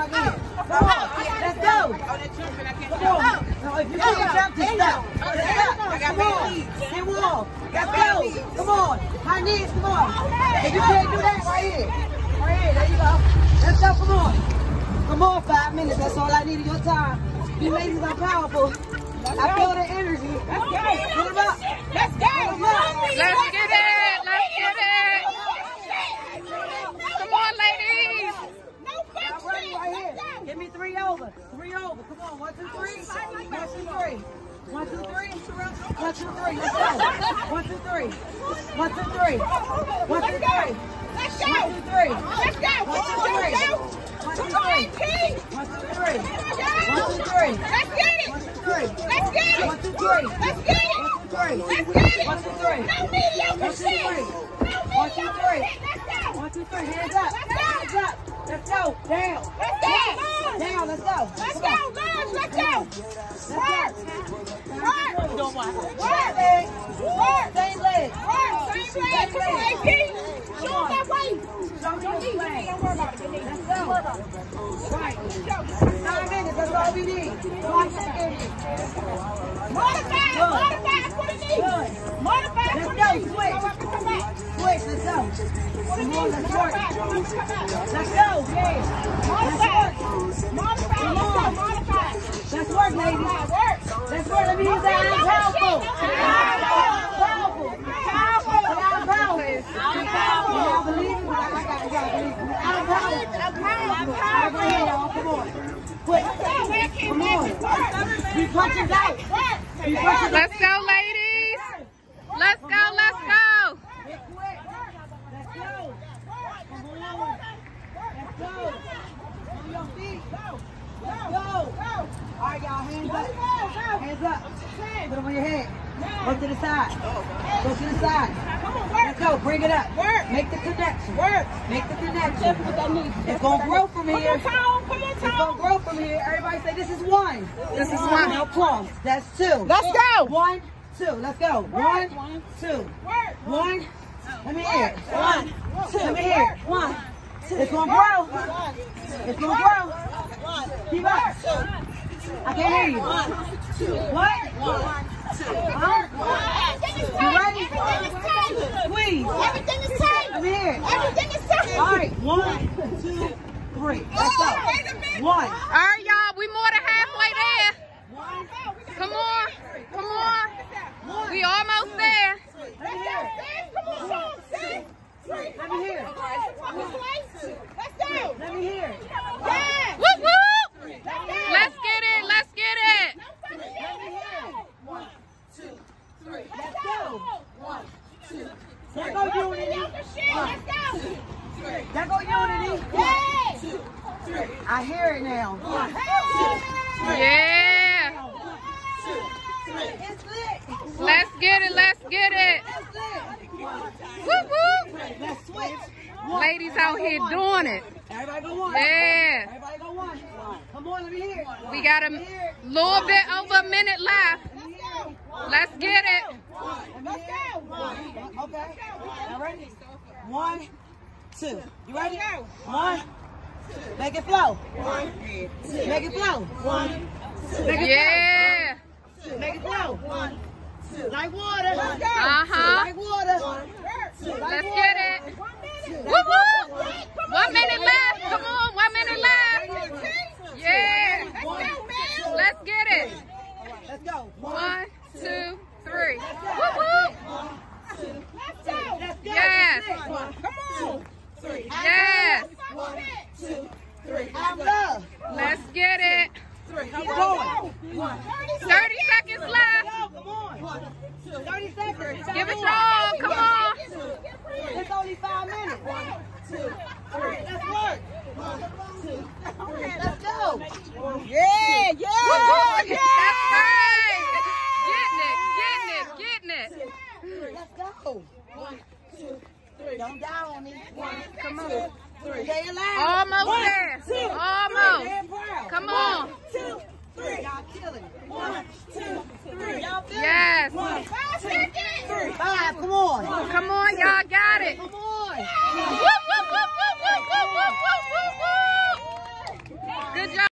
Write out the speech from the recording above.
Come on. Let's go. Come on. Now, if you can't jump, just stop. Come on. Get wall. Let's go. Come on. High knees. Come on. If you can't do that, right here. Right here. There you go. Let's go. Come on. Come on. Five minutes. That's all I need of your time. You ladies are powerful. I feel the energy. Let's go. Put them up. Let's go. Let's get it. Let's get it. Come on, ladies. Y'all ready right here. Give me three over. Three over. Come on. One, two, three. One, two, three. One, two, three. One, two, three. Let's go. One, two, three. One, two, three. One, two, three. Let's go. two, three. Let's go. One, two, three. One, two, three. One, two, three. One, two, three. Let's get it. One, two, three. Let's get it. One, two, three. Let's get it. One, two, three. Let's get it. One, two, three. No mediocre shit. One, two, three. Let's go. One, two, three. Hands up. Hands up. Let's go. Down. Let's go. Down. Let's go. Let's go, guys. Let's go. Work. Work. Same leg. Work. Same leg. Work. Same leg. Come on, AP. Show them that way. Don't your need. Don't worry about it. Let's go. Right. Nine minutes. That's all we need. Five. Modify. Good. Modify for the knee. Modify Let's for go. the knee. Let's go. Let's. Come on. Let's work, ladies. Let's work. Let me use that I'm. you. I got Come on. Come on. Out. Let's go, ladies. Hands up. Put them on your head. Go to the side. Go to the side. Come on, Let's go. Bring it up. Work. Make the connection. Work. Make the connection. It's going to grow from Come here. on, Come on, It's gonna grow from here. Everybody say this is one. This is one. No plums. That's two. Let's go. One, two. Let's go. One, two. Work. One. Let me hear. One. Two. Let me hear. One. It's gonna grow. It's gonna grow. Keep up. I can't hear you. What? Huh? Everything is You tight. ready? Everything is tight. Squeeze. Everything is tight. Let me hear. it. Everything is tight. All right. One, two, three. Let's go. Wait a minute. One. All right, y'all. We more than halfway there. One. Come on. Come on. One. We almost there. Let me hear. it. Come on, show 'em, sis. Let me hear. it. Let's go. Let me hear. it. Yeah. Whoop, whoop. Let's get it. Let's get it. Let me hear. it. One, two, three. Let's go. One, two. There go unity. Let's go. There go unity. Yeah. I hear it now. One, Yeah. It's lit. Let's get it. Let's get it. It's lit. Whoop, whoop. Let's switch. One. Ladies out here doing it. Everybody go one. Yeah. Everybody go one. Come on, let me hear it. We got a little bit over a minute left. Let's get it. Let me hear it. One. Okay. Y'all ready? One, two. You ready? One. two. Make it flow. One. two. Make it flow. One. Make it Yeah. Make it flow. One. Two. Like water. Uh-huh. Like water. One, two. Let's get it. Whoop, whoop. One minute left. Come on. One minute left. Yeah. Let's get it. Let's go. One, two, three. Let's go. Yes. Come on. Three. Yes. One, two, three. I'm love. Let's get it. Keep going. 30 seconds left. Come on. One, two, 30 seconds. Give it your all. Come on. It's only five minutes. One, two, three. Let's work. One, two, three. Let's go. Yeah, Whoop, yeah, whoop. That's right. Getting it. Getting it. Getting it. Let's go. One, two, three. Don't die on me. One, Come on. three. Stay alive. Almost One, there. two, Almost. three. Come on. One, two, three. Y'all killing it. One, two, three. Y'all feeling Yes. it? One, Five two, seconds. three. Five. Come on. Come on. Y'all got it. Come on. Whoop, whoop, whoop, whoop, whoop, whoop, whoop, whoop, whoop, whoop. Good job.